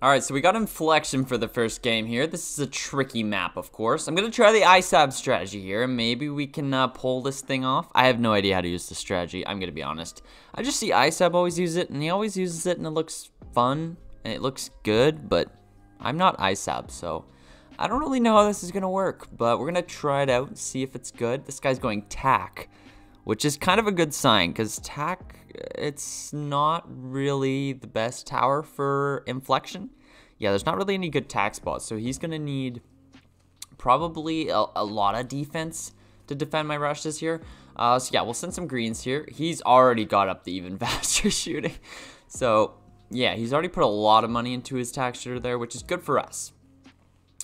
Alright, so we got Inflection for the first game here. This is a tricky map, of course. I'm going to try the ISAB strategy here, and maybe we can uh, pull this thing off. I have no idea how to use the strategy, I'm going to be honest. I just see ISAB always use it, and he always uses it, and it looks fun, and it looks good, but I'm not ISAB, so I don't really know how this is going to work, but we're going to try it out and see if it's good. This guy's going TAC, which is kind of a good sign, because TAC it's not really the best tower for inflection. Yeah, there's not really any good tack spots, so he's going to need probably a, a, lot of defense to defend my rush this year. Uh, so yeah, we'll send some greens here. He's already got up the even faster shooting. So yeah, he's already put a lot of money into his tack shooter there, which is good for us.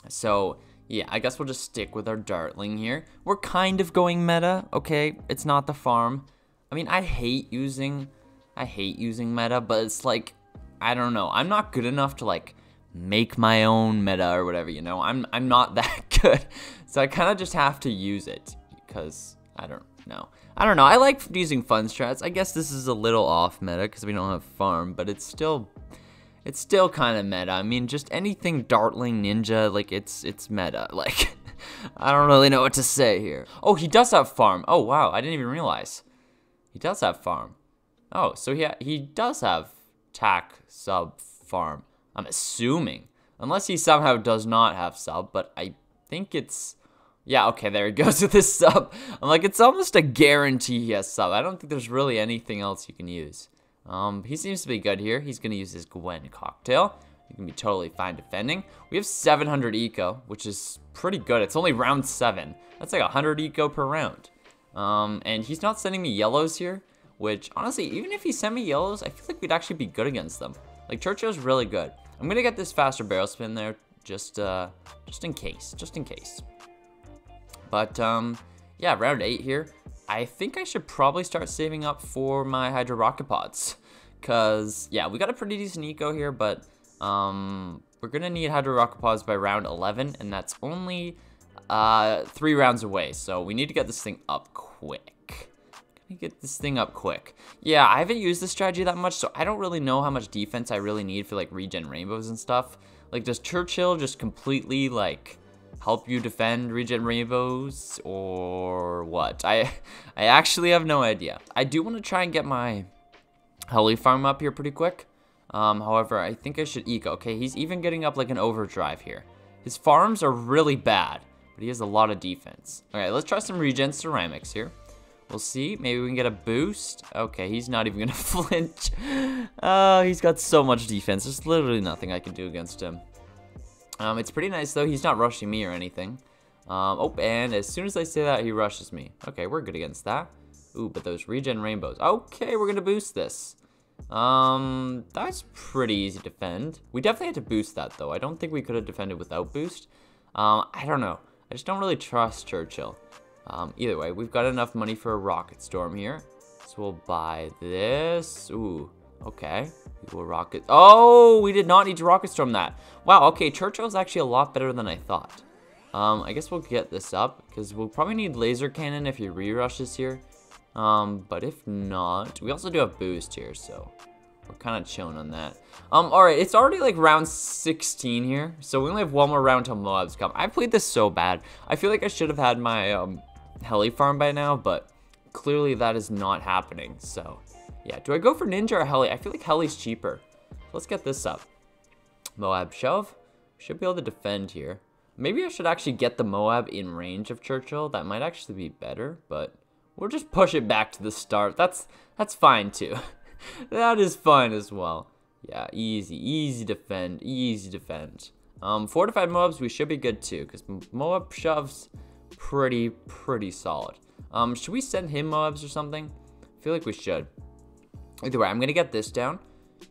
So yeah, I guess we'll just stick with our Dartling here. We're kind of going meta, okay? It's not the farm. I mean, I hate using, I hate using meta, but it's like, I don't know. I'm not good enough to like make my own meta or whatever, you know? I'm, I'm not that good. So I kind of just have to use it because I don't know. I don't know. I like using fun strats. I guess this is a little off meta because we don't have farm, but it's still it's still kind of meta. I mean, just anything Dartling Ninja, like it's it's meta. Like I don't really know what to say here. Oh, he does have farm. Oh wow, I didn't even realize. He does have farm. Oh, so he, he does have tac sub farm. I'm assuming. Unless he somehow does not have sub, but I think it's... Yeah, okay, there he goes with his sub. I'm like, it's almost a guarantee he has sub. I don't think there's really anything else you can use. Um, he seems to be good here. He's going to use his Gwen cocktail. He can be totally fine defending. We have 700 eco, which is pretty good. It's only round 7. That's like 100 eco per round. Um, and he's not sending me yellows here, which honestly, even if he sent me yellows, I feel like we'd actually be good against them. Like Churchill's really good. I'm gonna get this faster barrel spin there, just uh, just in case, just in case. But um, yeah, round eight here. I think I should probably start saving up for my Hydro Rocket Pods. Cause yeah, we got a pretty decent eco here, but um, we're gonna need Hydro Rocket Pods by round 11, and that's only uh, three rounds away, so we need to get this thing up quick. Get this thing up quick. Yeah, I haven't used this strategy that much, so I don't really know how much defense I really need for like regen rainbows and stuff. Like, does Churchill just completely like help you defend regen rainbows or what? I I actually have no idea. I do want to try and get my heli farm up here pretty quick. Um, however, I think I should eco. Okay, he's even getting up like an overdrive here. His farms are really bad but he has a lot of defense. Okay, let's try some regen ceramics here. We'll see. Maybe we can get a boost. Okay, he's not even going to flinch. Oh, he's got so much defense. There's literally nothing I can do against him. Um, it's pretty nice, though. He's not rushing me or anything. Um, oh, and as soon as I say that, he rushes me. Okay, we're good against that. Ooh, but those regen rainbows. Okay, we're going to boost this. Um, that's pretty easy to defend. We definitely had to boost that, though. I don't think we could have defended without boost. Um, I don't know. I just don't really trust Churchill. Um, either way, we've got enough money for a rocket storm here. So we'll buy this. Ooh, okay. We will rocket. Oh, we did not need to rocket storm that. Wow, okay, Churchill's actually a lot better than I thought. Um, I guess we'll get this up because we'll probably need laser cannon if he re-rushes here. Um, but if not, we also do have boost here, so we're kind of chilling on that. Um, alright, it's already like round 16 here, so we only have one more round till Moabs come. I played this so bad. I feel like I should have had my um, heli farm by now, but clearly that is not happening, so yeah. Do I go for Ninja or Heli? I feel like Heli's cheaper. Let's get this up. Moab shove. Should be able to defend here. Maybe I should actually get the Moab in range of Churchill. That might actually be better, but we'll just push it back to the start. That's that's fine too. that is fine as well. Yeah, easy, easy defend, easy defend. Um, fortified Moabs, we should be good too, because Moab shoves pretty, pretty solid. Um, should we send him Moabs or something? I feel like we should. Either way, I'm going to get this down,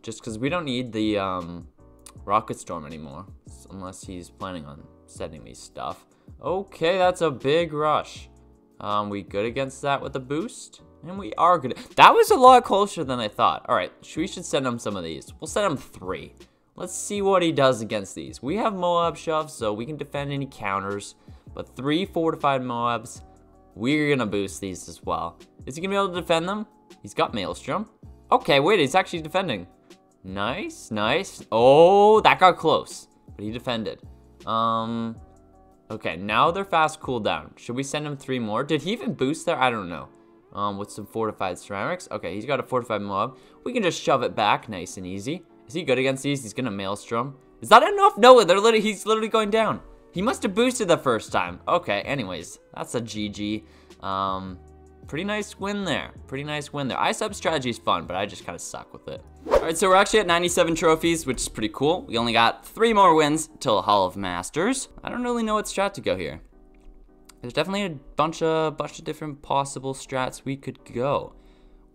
just because we don't need the um, Rocket Storm anymore, unless he's planning on sending me stuff. Okay, that's a big rush. Um, we good against that with a boost? And we are good. That was a lot closer than I thought. All right, we should send him some of these. We'll send him three. Let's see what he does against these. We have Moab shoves, so we can defend any counters. But three fortified Moabs, we're gonna boost these as well. Is he gonna be able to defend them? He's got Maelstrom. Okay, wait, he's actually defending. Nice, nice. Oh, that got close. But he defended. Um, okay, now they're fast cooldown. Should we send him three more? Did he even boost there? I don't know. Um, with some fortified ceramics. Okay, he's got a fortified mob. We can just shove it back nice and easy. Is he good against these? He's gonna maelstrom. Is that enough? No, they're literally, he's literally going down. He must have boosted the first time. Okay, anyways, that's a GG. Um, pretty nice win there. Pretty nice win there. ISAB strategy is fun, but I just kind of suck with it. All right, so we're actually at 97 trophies, which is pretty cool. We only got three more wins till Hall of Masters. I don't really know what strat to go here. There's definitely a bunch of bunch of different possible strats we could go.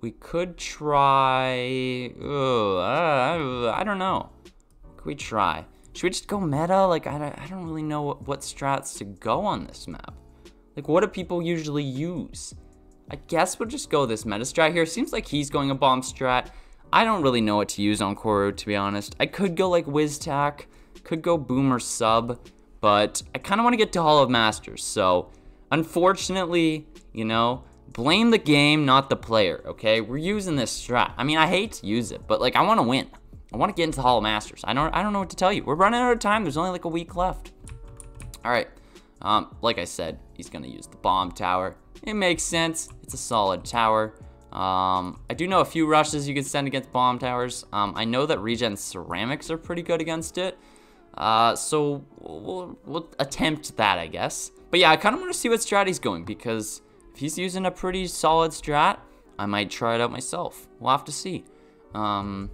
We could try. I, don't know. Could we try? Should we just go meta? Like, I, I don't really know what, what strats to go on this map. Like, what do people usually use? I guess we'll just go this meta strat here. Seems like he's going a bomb strat. I don't really know what to use on Koru, to be honest. I could go like Wiztack, could go Boomer Sub, but I kind of want to get to Hall of Masters. So, unfortunately, you know, blame the game, not the player, okay? We're using this strat. I mean, I hate to use it, but like, I want to win. I want to get into the Hall of Masters. I don't I don't know what to tell you. We're running out of time. There's only like a week left. All right. Um, like I said, he's going to use the bomb tower. It makes sense. It's a solid tower. Um, I do know a few rushes you can send against bomb towers. Um, I know that regen ceramics are pretty good against it. Uh, so we'll, we'll attempt that, I guess. But yeah, I kind of want to see what strat he's going because if he's using a pretty solid strat, I might try it out myself. We'll have to see. Um,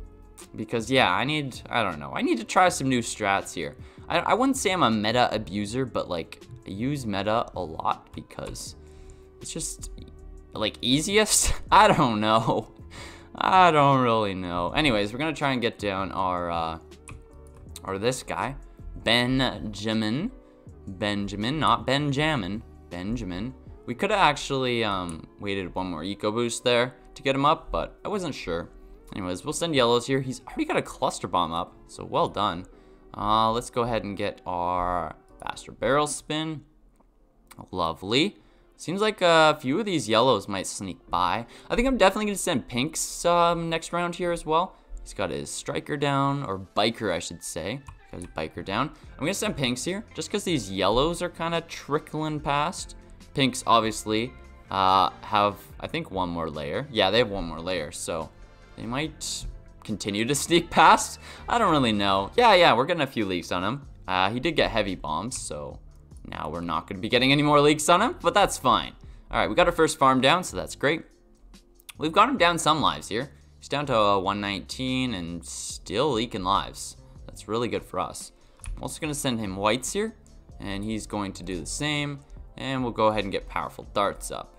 because yeah, I need, I don't know, I need to try some new strats here. I, I wouldn't say I'm a meta abuser, but like I use meta a lot because it's just like easiest. I don't know. I don't really know. Anyways, we're gonna try and get down our, uh, or this guy, Benjamin. Benjamin, not Benjamin. Benjamin. We could have actually um, waited one more eco boost there to get him up, but I wasn't sure. Anyways, we'll send yellows here. He's already got a cluster bomb up, so well done. Uh, let's go ahead and get our faster barrel spin. Lovely. Seems like a few of these yellows might sneak by. I think I'm definitely going to send pinks um, next round here as well. He's got his striker down, or biker, I should say. Got his biker down. I'm going to send pinks here, just because these yellows are kind of trickling past. Pinks, obviously, uh, have, I think, one more layer. Yeah, they have one more layer, so they might continue to sneak past. I don't really know. Yeah, yeah, we're getting a few leaks on him. Uh, he did get heavy bombs, so now we're not going to be getting any more leaks on him, but that's fine. All right, we got our first farm down, so that's great. We've got him down some lives here. He's down to uh, 119 and still leaking lives. That's really good for us. I'm also going to send him whites here, and he's going to do the same. And we'll go ahead and get powerful darts up.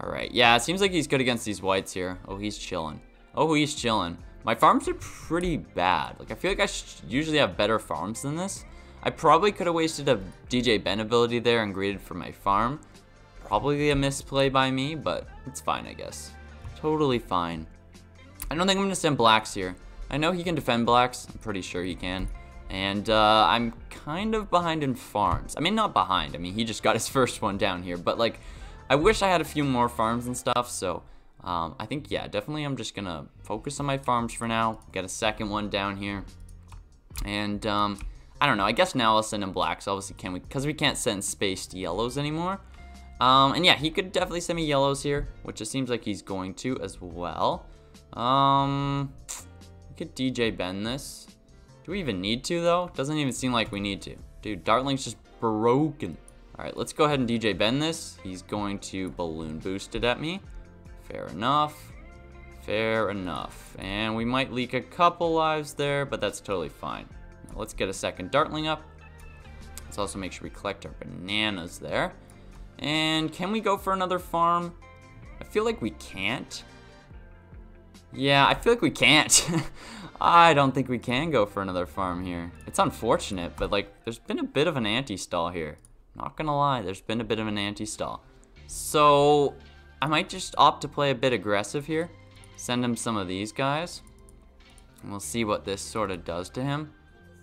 All right, yeah, it seems like he's good against these whites here. Oh, he's chilling. Oh, he's chilling. My farms are pretty bad. Like, I feel like I usually have better farms than this. I probably could have wasted a DJ Ben ability there and graded for my farm. Probably a misplay by me, but it's fine, I guess. Totally fine. I don't think I'm going to send blacks here. I know he can defend blacks. I'm pretty sure he can. And uh, I'm kind of behind in farms. I mean, not behind. I mean, he just got his first one down here. But, like, I wish I had a few more farms and stuff, so... Um, I think, yeah, definitely I'm just going to focus on my farms for now. Get a second one down here. And, um, I don't know. I guess now I'll send him blacks. Obviously, can we? Because we can't send spaced yellows anymore. Um, and yeah, he could definitely send me yellows here, which it seems like he's going to as well. Um, we could DJ bend this. Do we even need to, though? Doesn't even seem like we need to. Dude, Dartling's just broken. All right, let's go ahead and DJ bend this. He's going to bloon boost it at me. Fair enough. Fair enough. And we might leak a couple lives there, but that's totally fine. Now let's get a second Dartling up. Let's also make sure we collect our bananas there. And can we go for another farm? I feel like we can't. Yeah, I feel like we can't. I don't think we can go for another farm here. It's unfortunate, but like, there's been a bit of an anti-stall here. Not gonna lie, there's been a bit of an anti-stall. So, I might just opt to play a bit aggressive here. Send him some of these guys. And we'll see what this sort of does to him.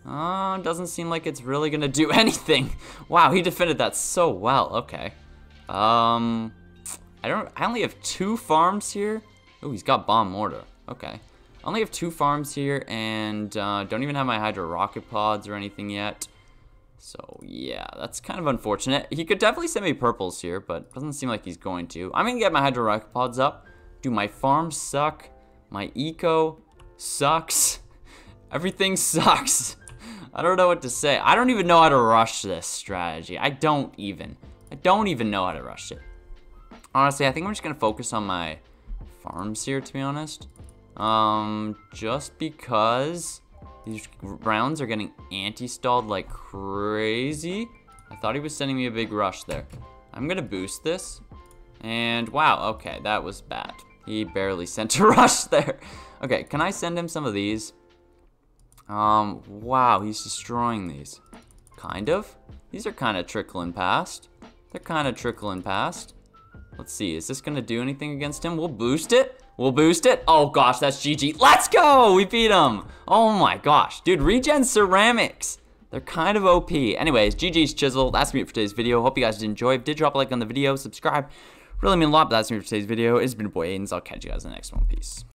Uh, doesn't seem like it's really gonna do anything. Wow, he defended that so well. Okay. Um, I don't. I only have two farms here. Oh, he's got bomb mortar. Okay. I only have two farms here and uh, don't even have my Hydro Rocket Pods or anything yet. So, yeah, that's kind of unfortunate. He could definitely send me purples here, but doesn't seem like he's going to. I'm to get my Hydro Rocket Pods up. Do my farms suck? My eco sucks. Everything sucks. I don't know what to say. I don't even know how to rush this strategy. I don't even. I don't even know how to rush it. Honestly, I think I'm just going to focus on my farms here, to be honest. Um, just because these rounds are getting anti-stalled like crazy. I thought he was sending me a big rush there. I'm going to boost this. And wow, okay, that was bad. He barely sent a rush there. Okay, can I send him some of these? Um, wow, he's destroying these. Kind of. These are kind of trickling past. They're kind of trickling past. Let's see, is this going to do anything against him? We'll boost it. We'll boost it. Oh gosh, that's GG. Let's go! We beat him. Oh my gosh. Dude, regen ceramics. They're kind of OP. Anyways, GG's Chisel. That's me for today's video. Hope you guys did enjoy. If did drop a like on the video, subscribe. Really mean a lot, but that's me for today's video. It's been a boy Aidanz. I'll catch you guys in the next one. Peace.